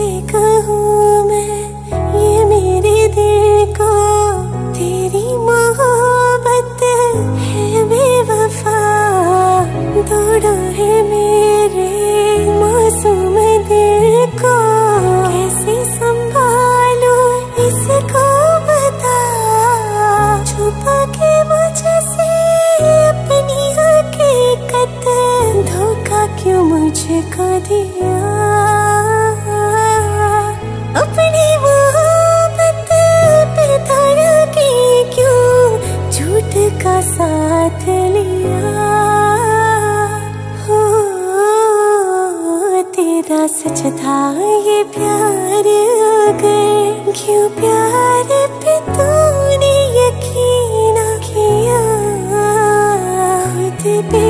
कैसे कहूँ मैं, ये मेरे दिल को तेरी मोहब्बत है बेवफा। दौड़ा है मेरे मासूम दिल को। कैसे संभालू इसको बता? छुपा के मुझसे अपनी हकीकत। धोखा क्यों मुझको दिया? तेरा सच था ये प्यार अगर क्यों प्यार पे तूने यकीन किया? खुद पे